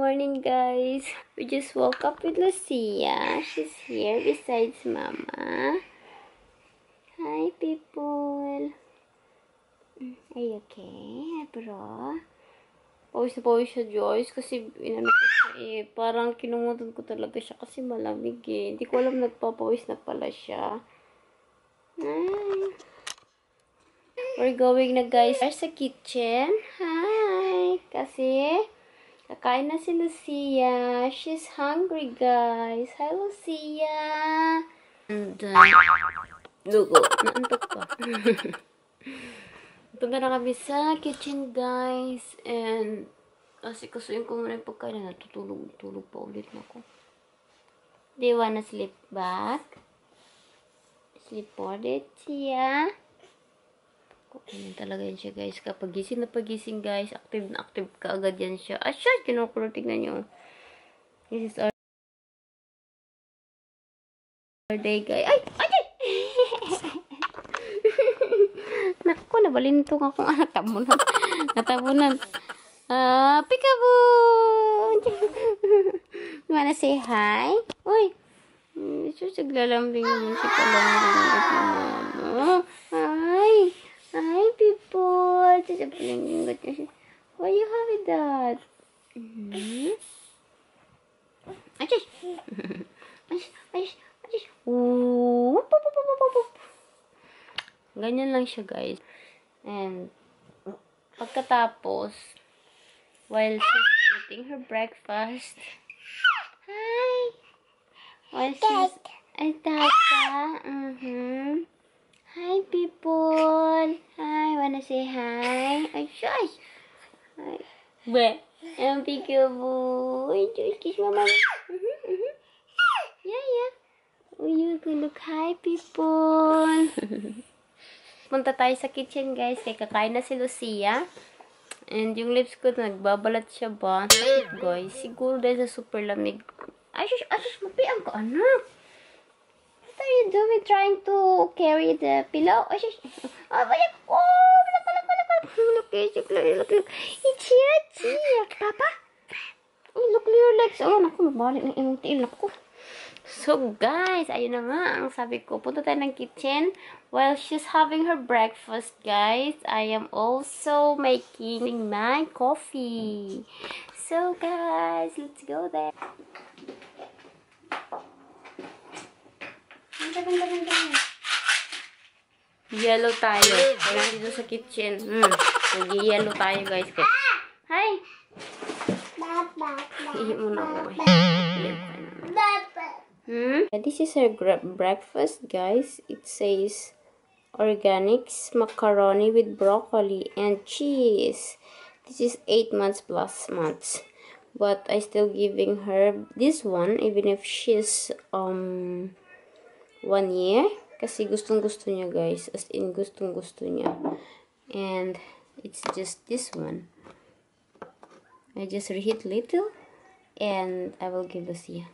morning, guys. We just woke up with Lucia. She's here besides Mama. Hi, people. Are you okay, bro? Pawis na pawis siya, Joyce. Kasi, inano ko siya eh. Parang kinungutan ko talaga siya kasi malamig eh. Hindi ko alam nagpapawis na pala siya. Hi. We're going na guys sa kitchen. Hi. Kasi, kakain na si Lucia. She's hungry guys. Hi Lucia. And, uh, Lugo. Naantok pa. Punta na kami sa kitchen guys. And, kasi kasuyin ko muna yung pagkain na natutulog. Tulog pa ulit na ako. Do you wanna sleep back? Sleep for it, Tia. Kukunin talaga yan siya, guys. Kapag gising na pagising, guys, active na active ka agad yan siya. Ah, siya! Kinukulo, tignan nyo. This is our day, guys. Ay! Ay! ay! Naku, nabalintong ako. Ah, natabunan. Natabunan. Ah, peekaboo! you wanna say hi? Uy! Ito, saglalambing naman si Palambing at mama. Hi! Hi, people! Sasapaling ingot niya siya. Why you have that? Achis! Achis! Achis! Achis! Whoop! Whoop! Whoop! Whoop! Whoop! Whoop! Ganyan lang siya, guys. And, pagkatapos, while she's eating her breakfast, hi! While she's, ay, tata, mm-hmm. Hi, people. Say hi? Shush. Hi. Be. Ang peekaboo. Ay, shush, kiss mama. Mm-hmm, mm-hmm. Yeah, yeah. You can look hi, people. Punta tayo sa kitchen, guys. Kaya kakain na si Lucia. And yung lips ko, nagbabalat siya ba? Sakit, guys. Siguro dahil sa super lamig. Ay, shush, mapiang ka, anak. What are you doing trying to carry the pillow? Oh, shush. Oh. Oh, look, look, look, look. It's here, it's. Papa? Oh, look, your legs. Oh, naku, mabalik ng imong tiil. Naku. So, guys, ayun na nga ang sabi ko. Punta tayo ng kitchen. While she's having her breakfast, guys, I am also making my coffee. So, guys, let's go there. Yellow tayo. Kaya dito sa kitchen. Hmm. Nag-yellow tayo, guys. Hi! Ihi ako. Hmm? This is our breakfast, guys. It says organics macaroni with broccoli and cheese. This is 8 months plus months. But I still giving her this one even if she's um one year kasi gustong gusto niya guys. As in gustong gusto niya. And it's just this one. I just reheat little and I will give Lucia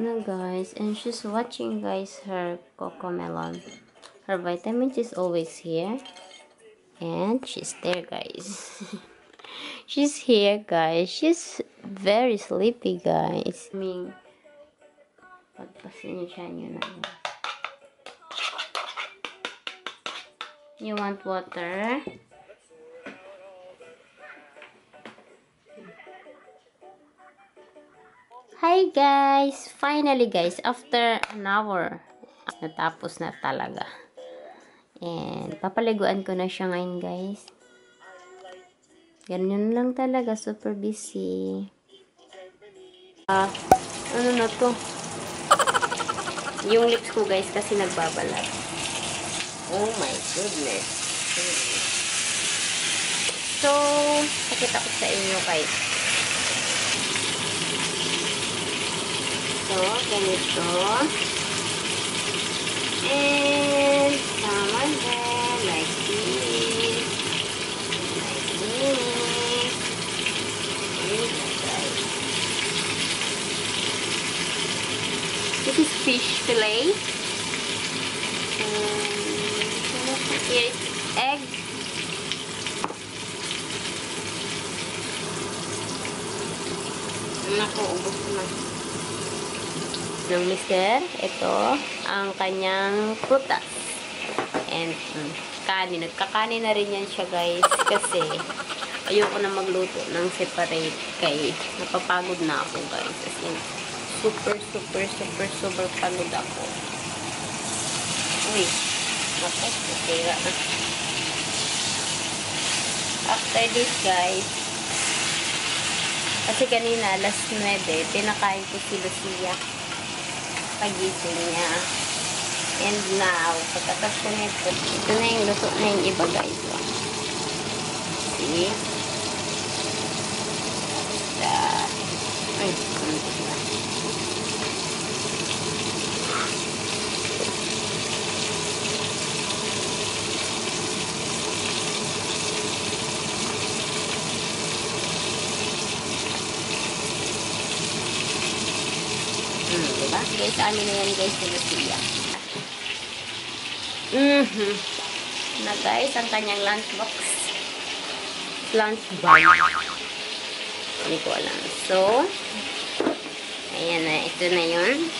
na guys and she's watching guys her coco melon. Her vitamins is always here. And she's there guys she's here guys she's very sleepy guys I mean pagpasensya nyo na you want water Hi guys! Finally guys, after an hour, natapos na talaga. And, papaliguan ko na siya ngayon guys. Ganyan lang talaga, super busy. Uh, ano na to? Yung lips ko guys kasi nagbabalat. Oh my goodness. So, pakita ko sa inyo guys. So, ganito. And, some on them, like this. Like this. This is fish fillet. And, egg. Naku, ubos na. Ng mister, ito ang kanyang prutas. And mm, kanin. Nagkakanin na rin yan siya guys. Kasi ayoko na magluto ng separate kay napapagod na ako guys. As in, super, super, super, super pagod ako. Uy, naku, nasira na. After this guys, kasi kanina, last 9, pinakain ko si Lucia. Pagising niya. And now, pagkatas ko nito, ito na yung luto na yung iba guys. See? That. Ay, konti na. Hmm, Guys, amin na yan guys, si Lucia. Mhm. Na guys, ang kanyang lunchbox. Lunch bag. Hindi ko alam. So, ayan na. Ito na yun.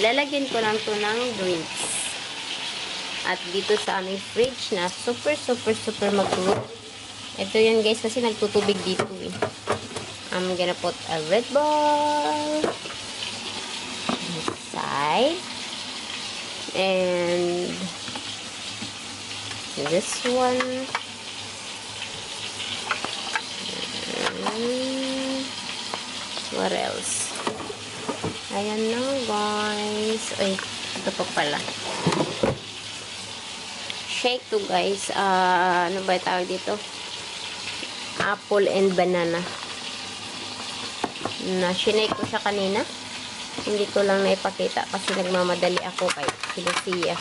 Lalagyan ko lang to ng drinks. At dito sa aming fridge na super, super, super mag-cool. Ito yun guys kasi nagtutubig dito eh. I'm gonna put a Red Bull inside. And this one. And what else? Ayan na guys. Ay, ito pa pala. Shake to guys. Ah, ano ba tawag dito? Apple and banana. Na shinake ko siya kanina. Hindi ko lang naipakita kasi nagmamadali ako kay si Lucia.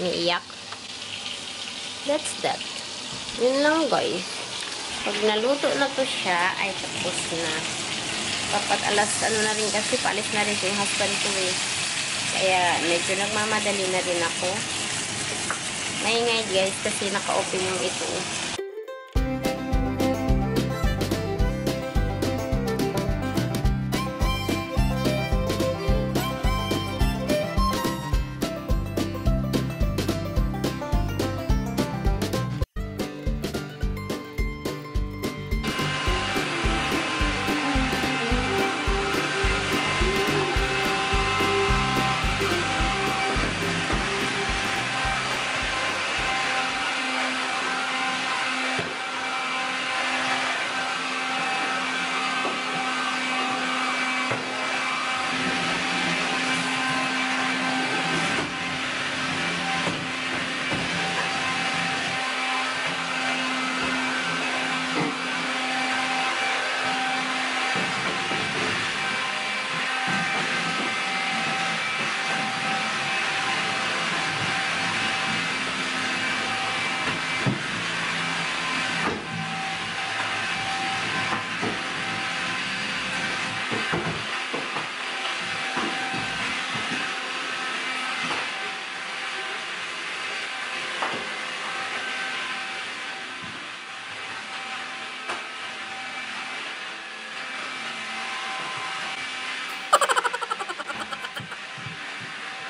Umiiyak. That's that. Yun lang guys. Pag naluto na to siya, ay tapos na. Dapat alas ano na rin kasi paalis na rin yung husband ko eh. Kaya medyo nagmamadali na rin ako. Maingay guys kasi naka-open yung ito.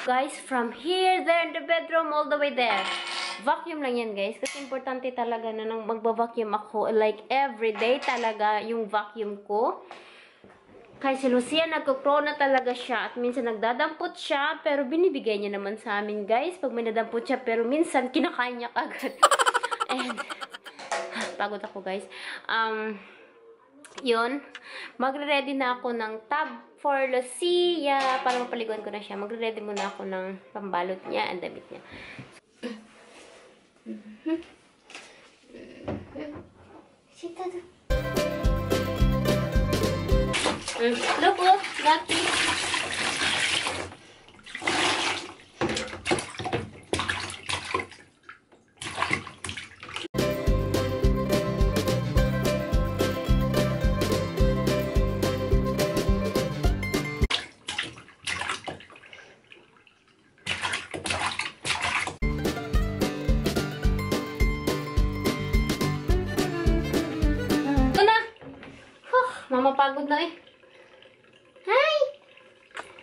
Guys, from here, there, in the bedroom, all the way there. Vacuum lang yan, guys. Kasi importante talaga na nang magba-vacuum ako. Like, everyday talaga yung vacuum ko. Kay si Lucia, nagkukro na talaga siya. At minsan nagdadampot siya, pero binibigay niya naman sa amin, guys. Pag may nadampot siya, pero minsan kinakain niya kagad. And, pagod ako, guys. Um, yun. Magre-ready na ako ng tub for Lucia. Para mapaliguan ko na siya. Magre-ready muna ako ng pambalot niya and damit niya. Sita do. Look, look. Gati. Napagod na eh. Hi!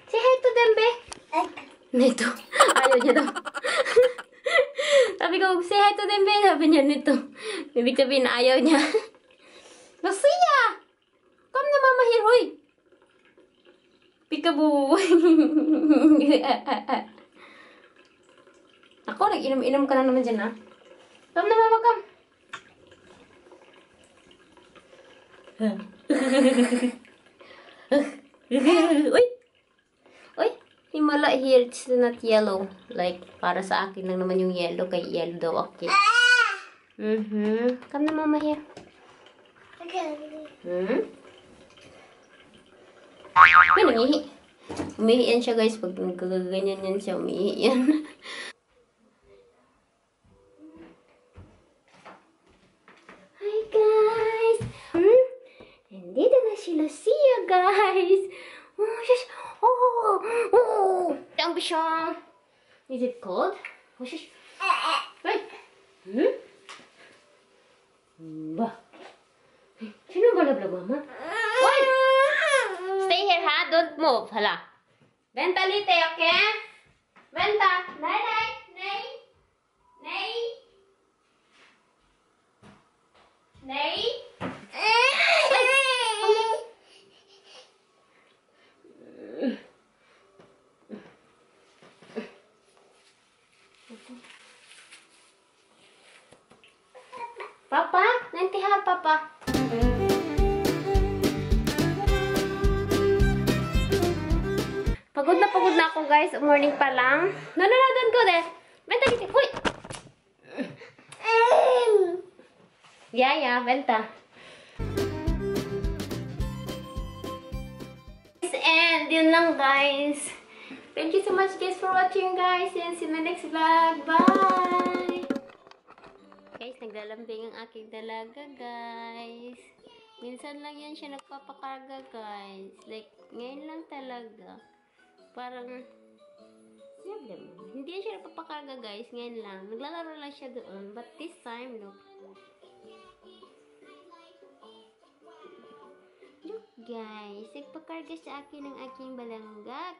Say hi to them, be. Nito. Ayaw niya daw. Sabi ko, say hi to them, be. Sabi niya nito. Ibig sabihin, ayaw niya. Lucia! Come na, Mama here, hoy! Peekaboo! Ako, nag-inom-inom ka na naman dyan, ha? Come na, Mama, come. Uy! Uy! Himala here, it's not yellow. Like, para sa akin lang naman yung yellow, kay yellow daw okay. Mm-hmm. Come na, Mama, here. Hmm? May nangihi. Umihi yan siya guys. Pag nagkaganyan yan siya, umihi Nandito na si Lucia guys! Oh! Oh! Oh! Ang bisyong! Is it cold? Oh, shush! Wait! Hmm? Ba? Sino ba nabla mama? Oy! Stay here ha, don't move. Hala. Benta lite, okay? Benta. Nay, nay, nay. Nay. Nay. Morning pa lang. No, no, no, don't go there. Benta dito. Uy! Yeah, yeah, benta. And yun lang guys. Thank you so much guys for watching guys. And see you in the next vlog. Bye! Guys, naglalambing ang aking dalaga guys. Minsan lang yan siya nagpapakarga guys. Like, ngayon lang talaga parang Siyempre, hindi siya nagpapakarga guys, ngayon lang. Naglalaro lang siya doon. But this time, look. Look guys, nagpakarga sa akin ng aking balangga.